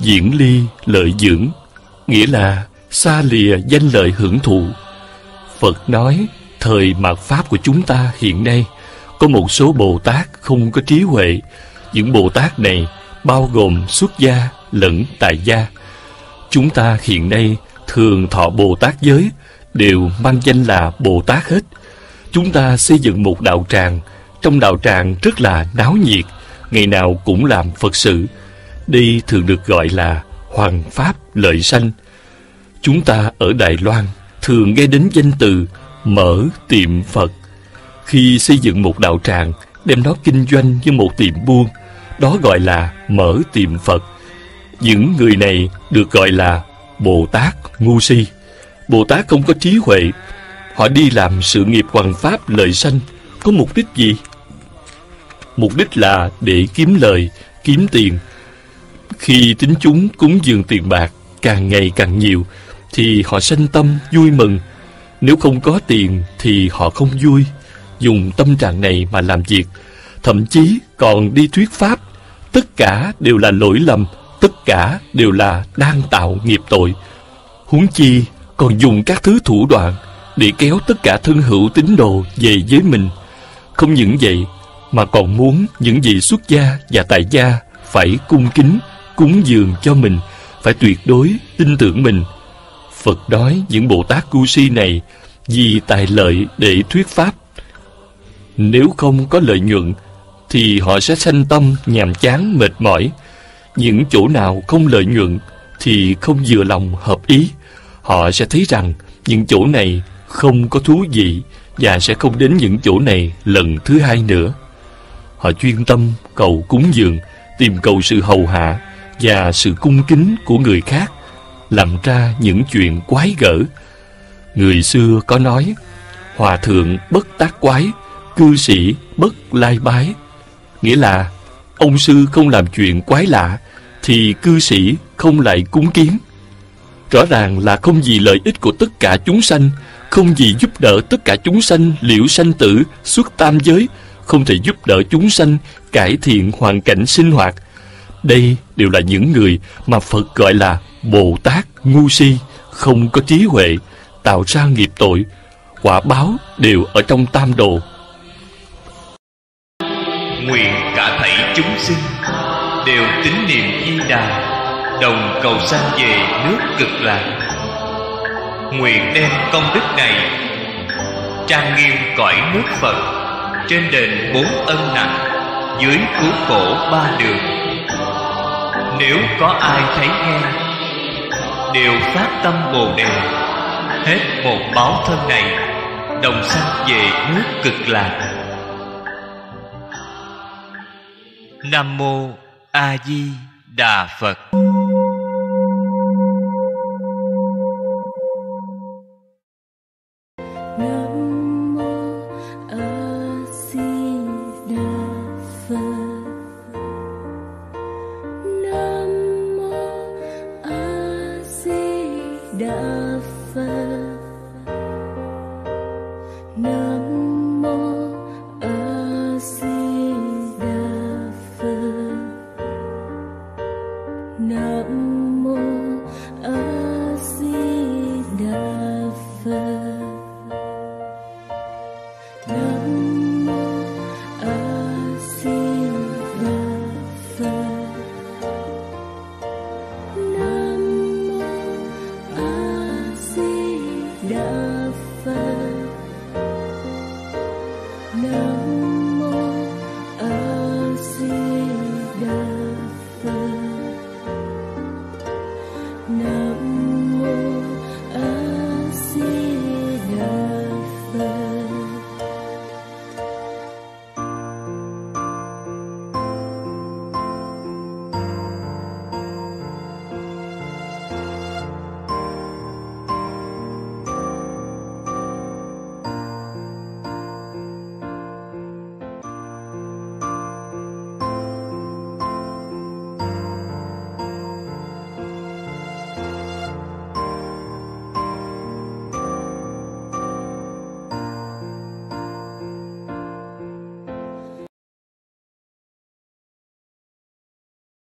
diễn ly, lợi dưỡng, nghĩa là xa lìa danh lợi hưởng thụ. Phật nói, thời mạt pháp của chúng ta hiện nay, có một số bồ tát không có trí huệ. Những bồ tát này bao gồm xuất gia lẫn tại gia. Chúng ta hiện nay thường thọ bồ tát giới, đều mang danh là bồ tát hết. Chúng ta xây dựng một đạo tràng, trong đạo tràng rất là náo nhiệt, ngày nào cũng làm phật sự đây thường được gọi là hoàng pháp lợi sanh. Chúng ta ở đài loan thường nghe đến danh từ mở tiệm phật. Khi xây dựng một đạo tràng, đem nó kinh doanh như một tiệm buôn, đó gọi là mở tiệm phật. Những người này được gọi là bồ tát ngu si. Bồ tát không có trí huệ. Họ đi làm sự nghiệp hoàng pháp lợi sanh. Có mục đích gì? Mục đích là để kiếm lời, kiếm tiền khi tính chúng cúng dường tiền bạc càng ngày càng nhiều, thì họ sanh tâm vui mừng. Nếu không có tiền thì họ không vui. Dùng tâm trạng này mà làm việc. Thậm chí còn đi thuyết pháp. Tất cả đều là lỗi lầm, tất cả đều là đang tạo nghiệp tội. Huống chi còn dùng các thứ thủ đoạn để kéo tất cả thân hữu tín đồ về với mình. Không những vậy, mà còn muốn những vị xuất gia và tại gia phải cung kính cúng dường cho mình, phải tuyệt đối tin tưởng mình. Phật nói những bồ tát cu si này vì tài lợi để thuyết pháp. Nếu không có lợi nhuận, thì họ sẽ sanh tâm nhàm chán, mệt mỏi. Những chỗ nào không lợi nhuận, thì không vừa lòng hợp ý. Họ sẽ thấy rằng những chỗ này không có thú vị và sẽ không đến những chỗ này lần thứ hai nữa. Họ chuyên tâm cầu cúng dường, tìm cầu sự hầu hạ và sự cung kính của người khác làm ra những chuyện quái gở. Người xưa có nói, hòa thượng bất tác quái, cư sĩ bất lai bái. Nghĩa là, ông sư không làm chuyện quái lạ thì cư sĩ không lại cúng kiến. Rõ ràng là không vì lợi ích của tất cả chúng sanh, không vì giúp đỡ tất cả chúng sanh liễu sanh tử xuất tam giới, không thể giúp đỡ chúng sanh cải thiện hoàn cảnh sinh hoạt đây đều là những người mà phật gọi là bồ tát ngu si, không có trí huệ, tạo ra nghiệp tội, quả báo đều ở trong tam đồ. Nguyện cả thảy chúng sinh đều tín niệm di đà, đồng cầu sanh về nước cực lạc. Nguyện đem công đức này trang nghiêm cõi nước phật trên đền bốn ân nặng dưới cứu khổ ba đường nếu có ai thấy nghe đều phát tâm bồ đề, hết một báo thân này, đồng sanh về nước cực lạc. Nam mô a di đà phật. Nam đã phai